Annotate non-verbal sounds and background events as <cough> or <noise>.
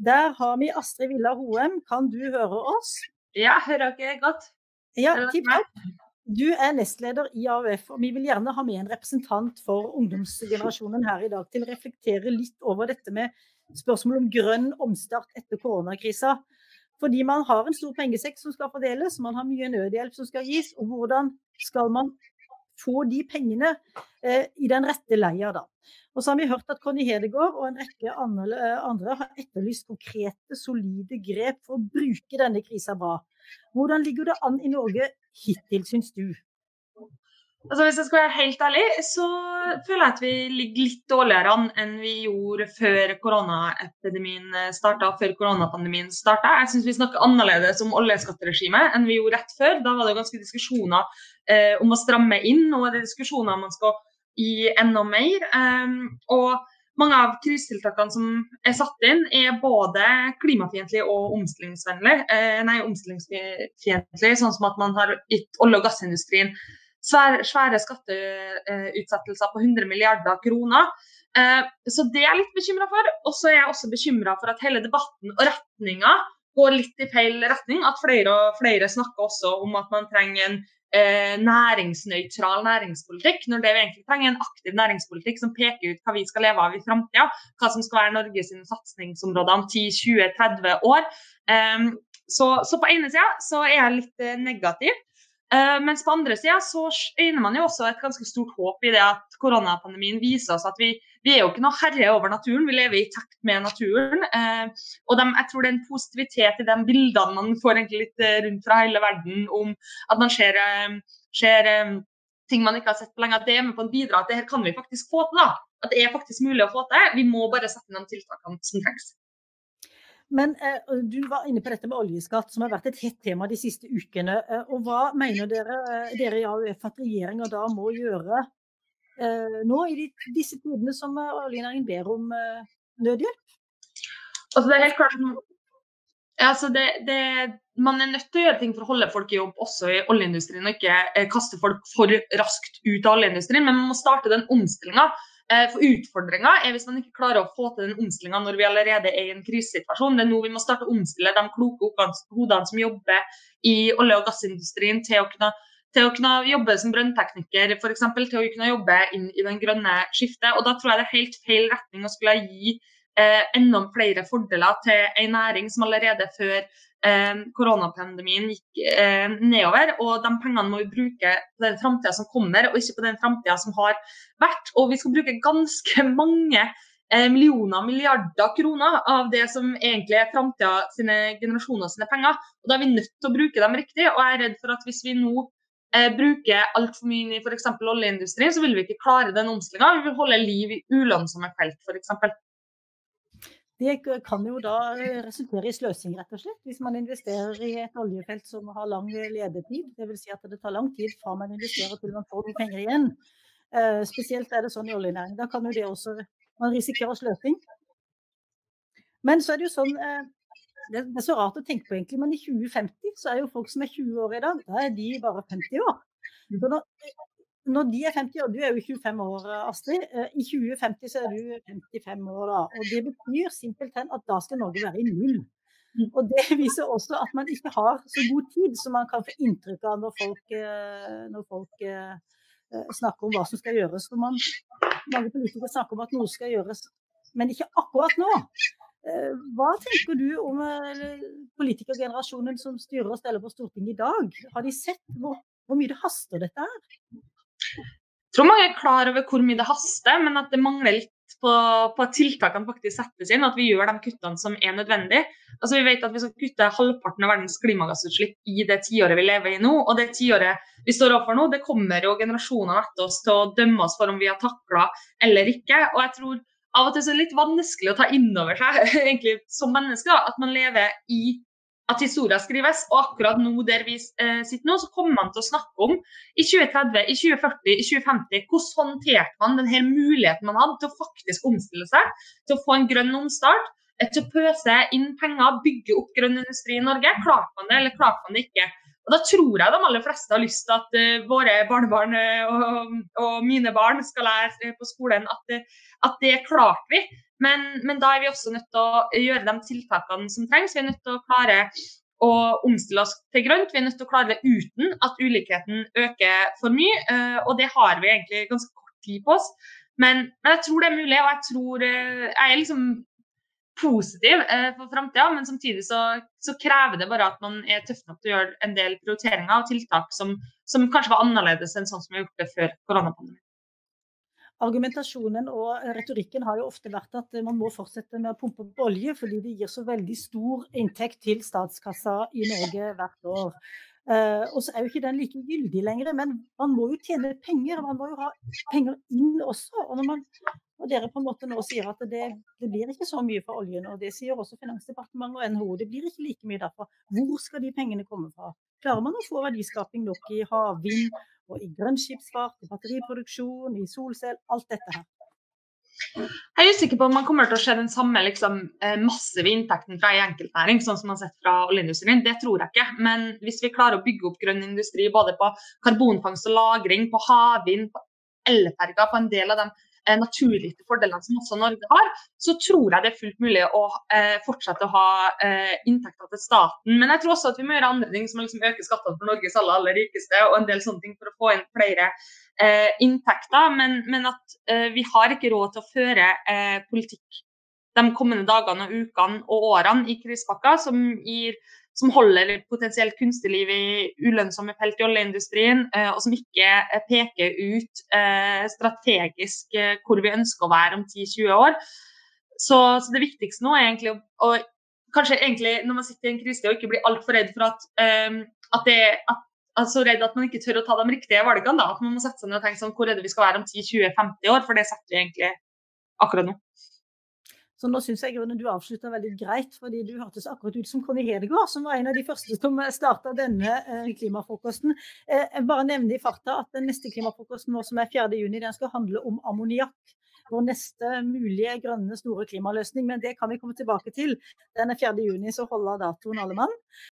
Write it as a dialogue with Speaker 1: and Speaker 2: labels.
Speaker 1: Der har vi Astrid Villa Hoem. Kan du høre oss?
Speaker 2: Ja, hører dere godt?
Speaker 1: Ja, tipp topp. Du er nestleder i AUF, og vi vil gjerne ha med en representant for ungdomsgenerasjonen her i dag til å reflektere litt over dette med spørsmål om grønn omstart etter koronakrisa. Fordi man har en stor pengesekk som skal fordeles, man har mye nødhjelp som skal gis. Og hvordan skal man få de pengene eh, i den rette leia da? Og så har vi hørt at Conny Hedegaard og en rekke andre har etterlyst konkrete, solide grep for å bruke denne krisa bra. Hvordan ligger det an i Norge hittil, syns du?
Speaker 2: Altså Hvis jeg skal være helt ærlig, så føler jeg at vi ligger litt dårligere an enn vi gjorde før koronaepidemien starta, før koronapandemien starta. Jeg syns vi snakker annerledes om oljeskatteregimet enn vi gjorde rett før. Da var det ganske diskusjoner eh, om å stramme inn. Nå er det diskusjoner man skal gi enda mer. Um, og mange av krisetiltakene som er satt inn, er både klimafiendtlige og omstillingsvennlige. Eh, nei, omstillingsfiendtlige, sånn som at man har gitt olje- og gassindustrien svære, svære skatteutsettelser på 100 milliarder kroner. Eh, så det er jeg litt bekymra for. Og så er jeg også bekymra for at hele debatten og retninga går litt i feil retning. At flere og flere snakker også om at man trenger en eh, næringsnøytral næringspolitikk, når det vi egentlig trenger en aktiv næringspolitikk som peker ut hva vi skal leve av i framtida, hva som skal være Norges satsingsområder om 10-20-30 år. Um, så, så, på ene sida så er jeg litt eh, negativ. Uh, mens på andre sida så øyner man jo også et ganske stort håp i det at koronapandemien viser oss at vi, vi er jo ikke noe herre over naturen, vi lever i takt med naturen. Uh, og de, jeg tror det er en positivitet i de bildene man får egentlig litt eh, rundt fra hele verden om at man ser, ser ting man ikke har sett på lenge. At det er med på å bidra at det her kan vi faktisk få til. da. At det er faktisk mulig å få til. Vi må bare sette inn de tiltakene som trengs.
Speaker 1: Men eh, du var inne på dette med oljeskatt, som har vært et hett tema de siste ukene. Eh, og hva mener dere, eh, dere i AUF at regjeringa da må gjøre nå i disse tidene som oljenæringen ber om nødhjelp?
Speaker 2: Altså det er helt klart altså det, det, Man er nødt til å gjøre ting for å holde folk i jobb også i oljeindustrien, og ikke kaste folk for raskt ut av oljeindustrien. Men man må starte den omstillinga for utfordringa er hvis man ikke klarer å få til den omstillinga når vi allerede er i en krisesituasjon. Det er nå vi må starte å omstille de kloke hodene som jobber i olje- og gassindustrien til å kunne, til å kunne jobbe som brønntekniker f.eks. Til å kunne jobbe inn i den grønne skiftet. Og Da tror jeg det er helt feil retning å skulle gi eh, enda flere fordeler til en næring som allerede før eh, koronapandemien gikk eh, nedover. Og de pengene må vi bruke på den framtida som kommer, og ikke på den framtida som har vært. Og vi skal bruke ganske <laughs> mange eh, millioner, milliarder kroner av det som egentlig er framtida sine generasjoner sine penger. Og da er vi nødt til å bruke dem riktig. Og jeg er redd for at hvis vi nå eh, bruker altfor mye i f.eks. oljeindustrien, så vil vi ikke klare den omstillinga. Vi vil holde liv i ulønnsomme felt f.eks.
Speaker 1: Det kan jo da eh, resultere i sløsing, rett og slett, hvis man investerer i et oljefelt som har lang ledetid. Dvs. Si at det tar lang tid fra man investerer til man får noen penger igjen. Uh, spesielt er det sånn i oljenæringen. Da kan jo det også Man risikerer sløsing. Men så er det jo sånn uh, det, er så rart å tenke på, egentlig, men i 2050 så er jo folk som er 20 år i dag, da er de bare 50 år. Så når, når de er 50 år, du er jo 25 år Astrid, eh, i 2050 så er du 55 år da. Og det betyr simpelthen at da skal Norge være i null. Mm. Og det viser også at man ikke har så god tid som man kan få inntrykk av når folk, eh, når folk eh, snakker om hva som skal gjøres. For man, mange politikere snakker om at noe skal gjøres, men ikke akkurat nå. Hva tenker du om politikergenerasjonen som styrer og steller på Stortinget i dag? Har de sett hvor, hvor mye det haster dette her?
Speaker 2: Jeg tror mange er klar over hvor mye det haster, men at det mangler litt på, på at tiltakene faktisk settes inn, at vi gjør de kuttene som er nødvendige. Altså, vi vet at vi skal kutte halvparten av verdens klimagassutslipp i det tiåret vi lever i nå. Og det tiåret vi står overfor nå, det kommer jo generasjoner etter oss til å dømme oss for om vi har takla eller ikke. Og jeg tror av og til er det litt vanskelig å ta inn over seg <laughs> egentlig som menneske at man lever i at historien skrives. Og akkurat nå der vi eh, sitter nå, så kommer man til å snakke om i 2030, i 2040, i 2050 hvordan håndterte man denne muligheten man hadde til å faktisk omstille seg, til å få en grønn omstart, eh, til å pøse inn penger, bygge opp grønn industri i Norge. Klarte man det, eller klarte man det ikke? Og Da tror jeg de aller fleste har lyst til at uh, våre barnebarn og, og, mine barn skal lære på skolen at, at det klarte vi. Men, men, da er vi også nødt til å gjøre de tiltakene som trengs. Vi er nødt til å klare å omstille oss til grønt. Vi er nødt til å klare det uten at ulikheten øker for mye. Eh, og det har vi egentlig ganske kort tid på oss. Men, men jeg tror det er mulig, og jeg tror eh, Jeg er liksom positiv eh, for framtida, men samtidig så, så, krever det bare at man er tøff nok til å gjøre en del prioriteringer og tiltak som, som kanskje var annerledes enn sånn som vi har gjort det før koronapandemien.
Speaker 1: Argumentasjonen og retorikken har jo ofte vært at man må fortsette med å pumpe opp olje, fordi det gir så veldig stor inntekt til statskassa i Norge hvert år. Uh, og så er jo ikke den like gyldig lenger, men man må jo tjene penger. Man må jo ha penger inn også. Og, man, og dere på en måte nå sier at det, det, blir ikke så mye fra oljen, og det sier også Finansdepartementet og NHO. Det blir ikke like mye derfor. Hvor skal de pengene komme fra? Klarer man å få verdiskaping nok i havvind og i grønn skipsfart, i batteriproduksjon, i solcell, alt dette her.
Speaker 2: Jeg er usikker på om man kommer til å se den samme liksom, eh, massive inntekten fra en enkeltnæring, sånn som man har sett fra oljeindustrien. Det tror jeg ikke. Men hvis vi klarer å bygge opp grønn industri både på karbonfangst og -lagring, på havvind, på elferger, på en del av de eh, naturgitte fordelene som også Norge har, så tror jeg det er fullt mulig å eh, fortsette å ha eh, inntekter til staten. Men jeg tror også at vi må gjøre andre ting, som å liksom øke skattene for Norges aller, aller rikeste, og en del sånne ting for å få inn flere eh, inntekter. Men, men at eh, vi har ikke råd til å føre eh, politikk de kommende dagene og ukene og årene i krisepakka som gir som holder potensielt kunstig liv i ulønnsomme felt i oljeindustrien, eh, og som ikke eh, peker ut eh, strategisk hvor vi ønsker å være om 10-20 år. Så, så, det viktigste nå er egentlig å, å kanskje egentlig når man sitter i en krise, og ikke bli altfor redd for at, um, at det at, altså redd at man ikke tør å ta de riktige valgene. Da. At man må sette seg ned og tenke sånn, hvor er vi skal være om 10-20-50 år, for det setter vi egentlig akkurat nå.
Speaker 1: Så nå syns jeg du avslutta veldig greit, fordi du hørtes akkurat ut som Conny Hedegaard, som var en av de første som starta denne eh, klimafrokosten. Eh, jeg bare nevner i farta at den neste klimafrokosten vår som er 4.6, den skal handle om ammoniakk. Vår neste mulige grønne store klimaløsning, men det kan vi komme tilbake til. Den er 4.6, så holder datoen alle mann.